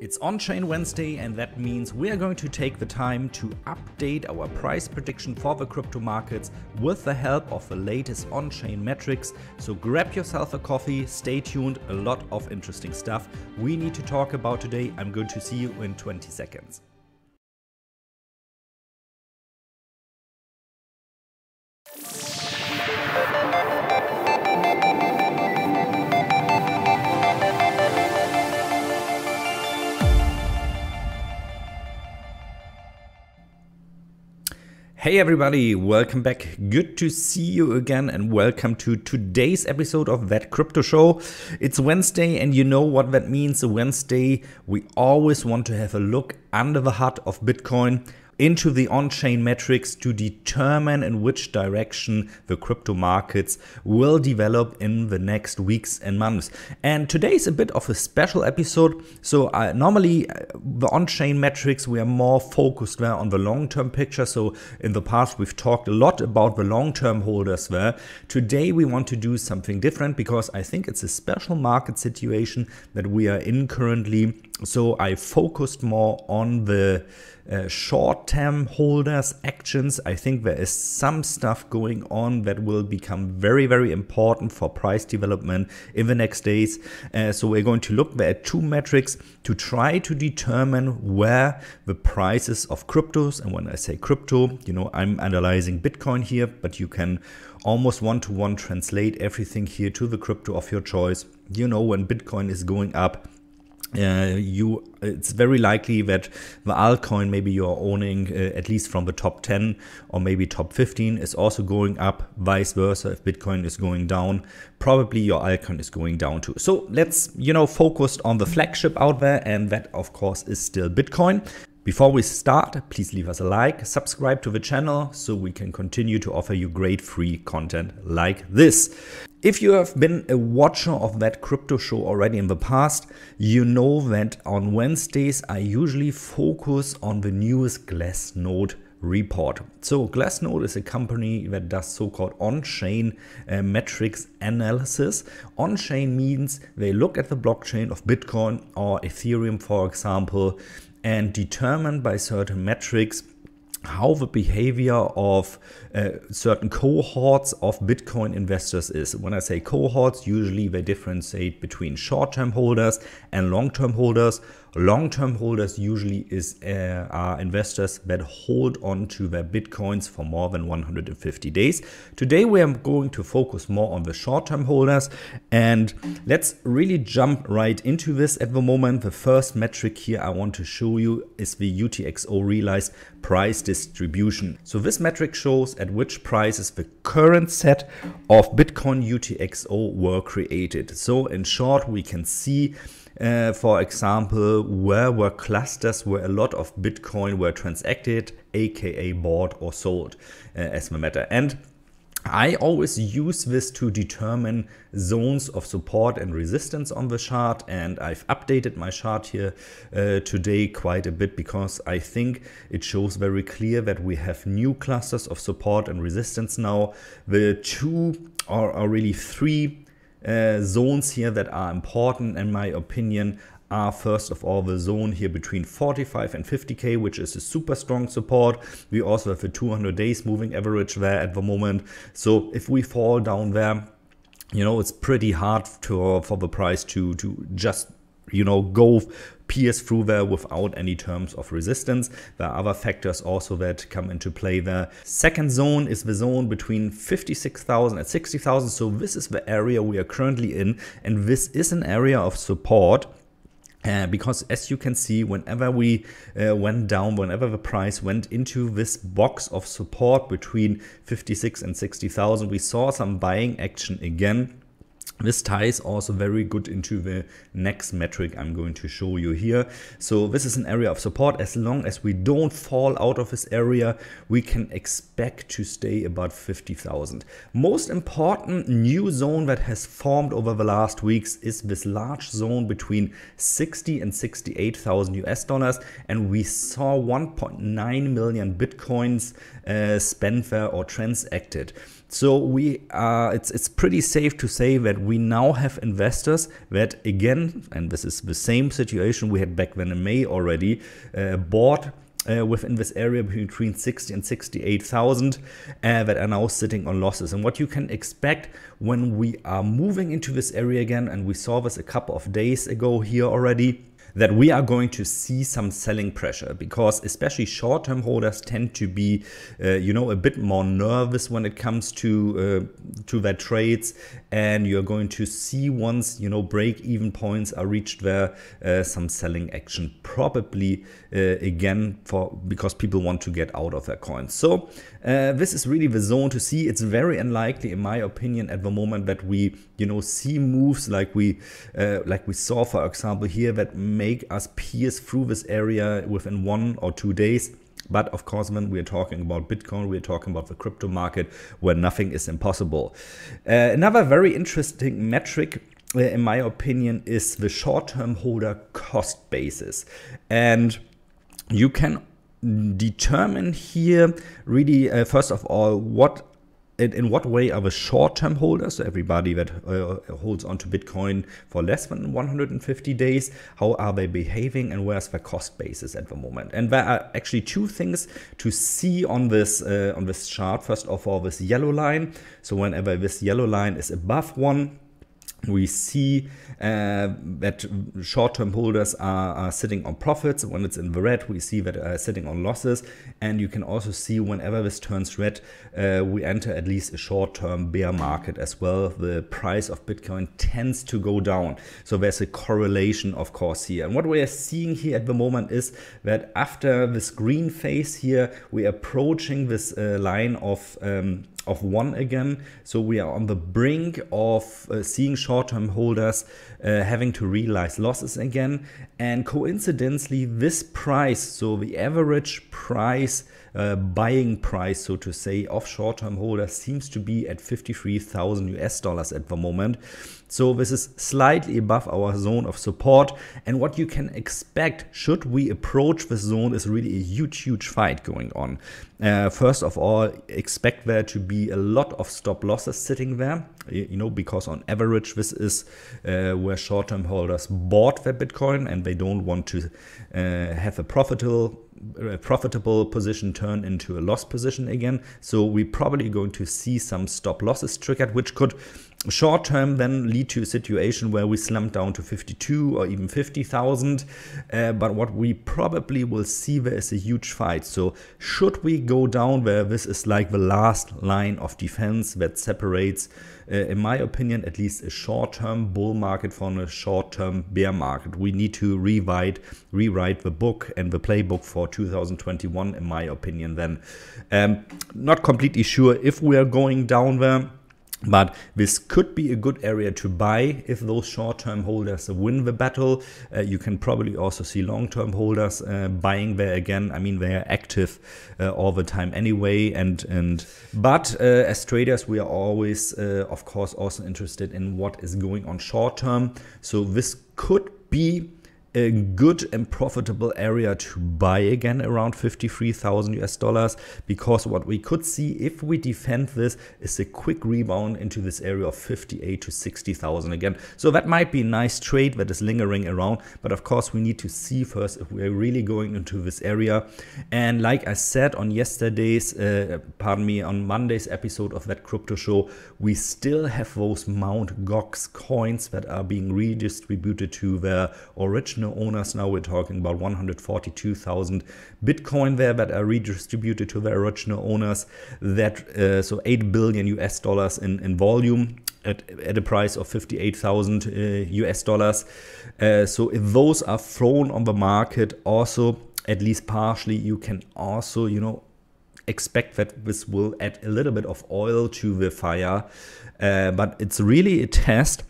It's On Chain Wednesday, and that means we are going to take the time to update our price prediction for the crypto markets with the help of the latest on chain metrics. So grab yourself a coffee, stay tuned, a lot of interesting stuff we need to talk about today. I'm going to see you in 20 seconds. Hey everybody, welcome back. Good to see you again and welcome to today's episode of That Crypto Show. It's Wednesday and you know what that means. Wednesday, we always want to have a look under the hood of Bitcoin into the on-chain metrics to determine in which direction the crypto markets will develop in the next weeks and months. And today is a bit of a special episode. So uh, normally uh, the on-chain metrics, we are more focused there on the long-term picture. So in the past, we've talked a lot about the long-term holders there. Today, we want to do something different because I think it's a special market situation that we are in currently. So I focused more on the uh, short-term holders actions. I think there is some stuff going on that will become very, very important for price development in the next days. Uh, so we're going to look at two metrics to try to determine where the prices of cryptos, and when I say crypto, you know, I'm analyzing Bitcoin here, but you can almost one-to-one -one translate everything here to the crypto of your choice. You know, when Bitcoin is going up, uh, you it's very likely that the altcoin maybe you're owning uh, at least from the top 10 or maybe top 15 is also going up vice versa if bitcoin is going down probably your altcoin is going down too so let's you know focus on the flagship out there and that of course is still bitcoin before we start, please leave us a like, subscribe to the channel so we can continue to offer you great free content like this. If you have been a watcher of that crypto show already in the past, you know that on Wednesdays I usually focus on the newest Glassnode report. So Glassnode is a company that does so-called on-chain uh, metrics analysis. On-chain means they look at the blockchain of Bitcoin or Ethereum, for example, and determine by certain metrics how the behavior of uh, certain cohorts of Bitcoin investors is. When I say cohorts, usually they differentiate between short-term holders and long-term holders. Long-term holders usually is uh, are investors that hold on to their Bitcoins for more than 150 days. Today we are going to focus more on the short-term holders and let's really jump right into this at the moment. The first metric here I want to show you is the UTXO realized price distribution. So this metric shows at which prices the current set of Bitcoin UTXO were created. So in short, we can see uh, for example, where were clusters where a lot of Bitcoin were transacted, aka bought or sold uh, as a matter. And I always use this to determine zones of support and resistance on the chart and I've updated my chart here uh, today quite a bit because I think it shows very clear that we have new clusters of support and resistance now. The two are really three uh, zones here that are important in my opinion are first of all the zone here between 45 and 50k which is a super strong support we also have a 200 days moving average there at the moment so if we fall down there you know it's pretty hard to for the price to to just you know go pierce through there without any terms of resistance. There are other factors also that come into play there. Second zone is the zone between 56,000 and 60,000. So this is the area we are currently in. And this is an area of support uh, because as you can see, whenever we uh, went down, whenever the price went into this box of support between 56 and 60,000, we saw some buying action again. This ties also very good into the next metric I'm going to show you here. So this is an area of support. As long as we don't fall out of this area, we can expect to stay about 50,000. Most important new zone that has formed over the last weeks is this large zone between 60 and 68,000 US dollars. And we saw 1.9 million Bitcoins uh, spent there or transacted. So we are, it's, it's pretty safe to say that we now have investors that again, and this is the same situation we had back then in May already, uh, bought uh, within this area between 60 and 68,000 uh, that are now sitting on losses. And what you can expect when we are moving into this area again, and we saw this a couple of days ago here already, that we are going to see some selling pressure because especially short-term holders tend to be, uh, you know, a bit more nervous when it comes to uh, to their trades, and you're going to see once you know break-even points are reached there, uh, some selling action probably uh, again for because people want to get out of their coins. So uh, this is really the zone to see. It's very unlikely, in my opinion, at the moment that we you know see moves like we uh, like we saw, for example, here that make us pierce through this area within one or two days. But of course, when we're talking about Bitcoin, we're talking about the crypto market where nothing is impossible. Uh, another very interesting metric uh, in my opinion, is the short-term holder cost basis. And you can determine here really, uh, first of all, what in, in what way are the short-term holders, so everybody that uh, holds onto Bitcoin for less than 150 days, how are they behaving and where's their cost basis at the moment? And there are actually two things to see on this uh, on this chart. First of all, this yellow line. So whenever this yellow line is above one, we see uh, that short-term holders are, are, sitting on profits. When it's in the red, we see that uh, sitting on losses. And you can also see whenever this turns red, uh, we enter at least a short-term bear market as well. The price of Bitcoin tends to go down. So there's a correlation, of course, here. And what we are seeing here at the moment is that after this green phase here, we're approaching this uh, line of um, of one again. So we are on the brink of uh, seeing short-term holders uh, having to realize losses again. And coincidentally, this price, so the average price uh, buying price, so to say, of short-term holders seems to be at 53,000 US dollars at the moment. So this is slightly above our zone of support. And what you can expect should we approach this zone is really a huge, huge fight going on. Uh, first of all, expect there to be a lot of stop losses sitting there, you know, because on average, this is uh, where short-term holders bought their Bitcoin and they don't want to uh, have a profitable a profitable position turn into a loss position again. So we're probably going to see some stop losses triggered, which could short term then lead to a situation where we slump down to 52 or even 50,000. Uh, but what we probably will see there is a huge fight. So should we go down where this is like the last line of defense that separates, uh, in my opinion, at least a short-term bull market from a short-term bear market. We need to rewrite, rewrite the book and the playbook for 2021, in my opinion, then. Um, not completely sure if we are going down there but this could be a good area to buy if those short-term holders win the battle. Uh, you can probably also see long-term holders uh, buying there again. I mean, they are active uh, all the time anyway. And and but uh, as traders, we are always, uh, of course, also interested in what is going on short-term. So this could be a good and profitable area to buy again around 53,000 US dollars because what we could see if we defend this is a quick rebound into this area of 58 to 60,000 again. So that might be a nice trade that is lingering around, but of course we need to see first if we're really going into this area. And like I said on yesterday's, uh, pardon me, on Monday's episode of that crypto show, we still have those Mount Gox coins that are being redistributed to their original owners. Now we're talking about 142,000 Bitcoin there that are redistributed to the original owners. That uh, so 8 billion US dollars in, in volume. At, at a price of 58,000 uh, US dollars. Uh, so if those are thrown on the market, also at least partially, you can also, you know, expect that this will add a little bit of oil to the fire. Uh, but it's really a test.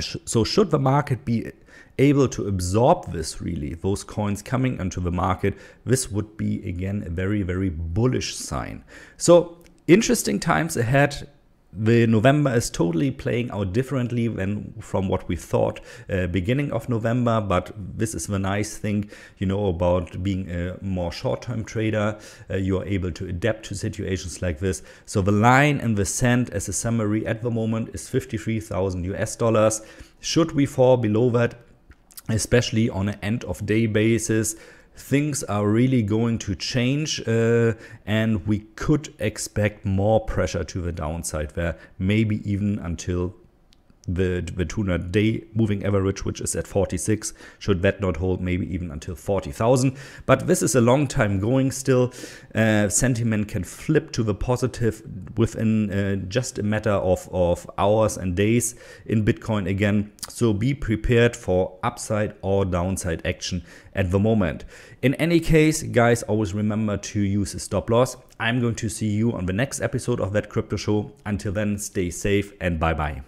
So should the market be able to absorb this really, those coins coming into the market, this would be again a very, very bullish sign. So interesting times ahead the November is totally playing out differently than from what we thought uh, beginning of November. But this is the nice thing, you know, about being a more short-term trader. Uh, you are able to adapt to situations like this. So the line and the sand as a summary at the moment is 53,000 US dollars. Should we fall below that, especially on an end of day basis, things are really going to change uh, and we could expect more pressure to the downside there, maybe even until the, the 200 day moving average, which is at 46. Should that not hold, maybe even until 40,000. But this is a long time going still. Uh, sentiment can flip to the positive within uh, just a matter of, of hours and days in Bitcoin again. So be prepared for upside or downside action at the moment. In any case, guys, always remember to use a stop loss. I'm going to see you on the next episode of that crypto show. Until then, stay safe and bye bye.